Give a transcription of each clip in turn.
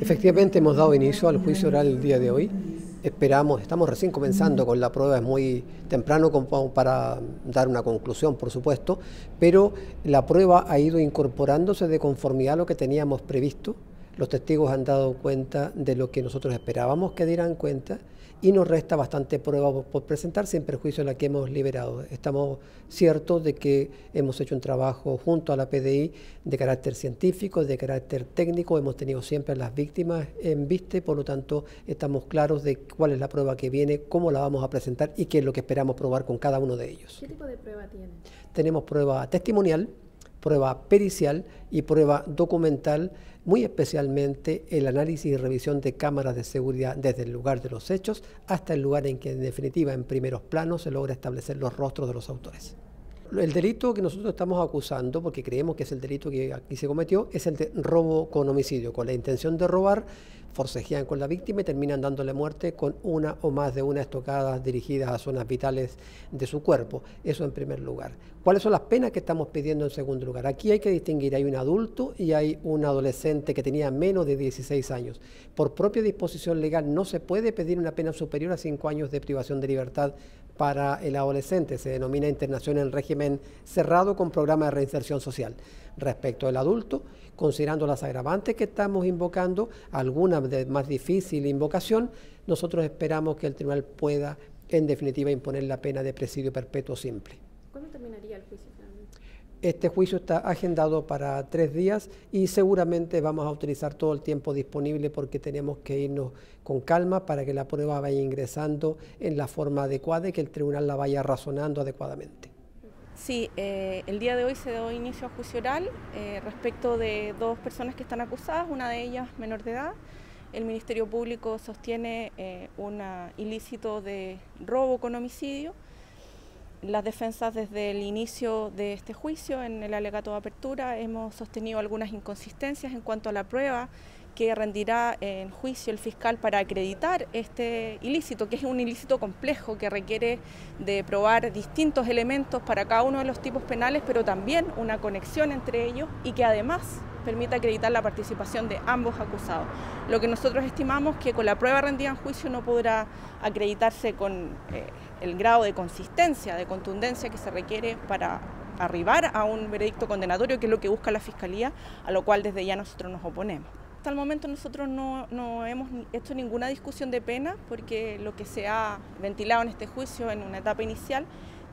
Efectivamente hemos dado inicio al juicio oral el día de hoy. Esperamos, estamos recién comenzando con la prueba, es muy temprano para dar una conclusión, por supuesto, pero la prueba ha ido incorporándose de conformidad a lo que teníamos previsto los testigos han dado cuenta de lo que nosotros esperábamos que dieran cuenta y nos resta bastante prueba por presentar sin perjuicio de la que hemos liberado. Estamos ciertos de que hemos hecho un trabajo junto a la PDI de carácter científico, de carácter técnico, hemos tenido siempre a las víctimas en viste, por lo tanto estamos claros de cuál es la prueba que viene, cómo la vamos a presentar y qué es lo que esperamos probar con cada uno de ellos. ¿Qué tipo de prueba tienen? Tenemos prueba testimonial, prueba pericial y prueba documental, muy especialmente el análisis y revisión de cámaras de seguridad desde el lugar de los hechos hasta el lugar en que en definitiva en primeros planos se logra establecer los rostros de los autores. El delito que nosotros estamos acusando, porque creemos que es el delito que aquí se cometió, es el de robo con homicidio, con la intención de robar, forcejean con la víctima y terminan dándole muerte con una o más de una estocada dirigidas a zonas vitales de su cuerpo. Eso en primer lugar. ¿Cuáles son las penas que estamos pidiendo en segundo lugar? Aquí hay que distinguir, hay un adulto y hay un adolescente que tenía menos de 16 años. Por propia disposición legal no se puede pedir una pena superior a 5 años de privación de libertad para el adolescente. Se denomina internación en régimen cerrado con programa de reinserción social. Respecto al adulto, considerando las agravantes que estamos invocando, alguna de más difícil invocación, nosotros esperamos que el tribunal pueda, en definitiva, imponer la pena de presidio perpetuo simple. ¿Cuándo terminaría el juicio finalmente? Este juicio está agendado para tres días y seguramente vamos a utilizar todo el tiempo disponible porque tenemos que irnos con calma para que la prueba vaya ingresando en la forma adecuada y que el tribunal la vaya razonando adecuadamente. Sí, eh, el día de hoy se dio inicio a juicio oral eh, respecto de dos personas que están acusadas, una de ellas menor de edad. El Ministerio Público sostiene eh, un ilícito de robo con homicidio. Las defensas desde el inicio de este juicio, en el alegato de apertura, hemos sostenido algunas inconsistencias en cuanto a la prueba que rendirá en juicio el fiscal para acreditar este ilícito, que es un ilícito complejo que requiere de probar distintos elementos para cada uno de los tipos penales, pero también una conexión entre ellos y que además permita acreditar la participación de ambos acusados. Lo que nosotros estimamos que con la prueba rendida en juicio no podrá acreditarse con eh, el grado de consistencia, de contundencia que se requiere para arribar a un veredicto condenatorio, que es lo que busca la Fiscalía, a lo cual desde ya nosotros nos oponemos. Hasta el momento nosotros no, hemos hecho ninguna discusión de pena porque lo que se ha ventilado en este juicio en una etapa inicial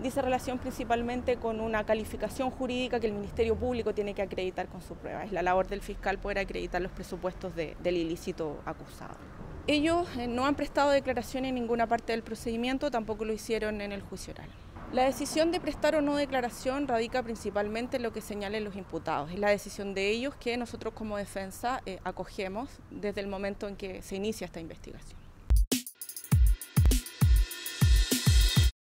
dice relación principalmente con una calificación jurídica que el Ministerio Público tiene que acreditar con su prueba. Es la labor del fiscal poder acreditar los presupuestos del ilícito acusado. Ellos eh, no han prestado declaración en ninguna parte del procedimiento, tampoco lo hicieron en el juicio oral. La decisión de prestar o no declaración radica principalmente en lo que señalen los imputados. Es la decisión de ellos que nosotros como defensa eh, acogemos desde el momento en que se inicia esta investigación.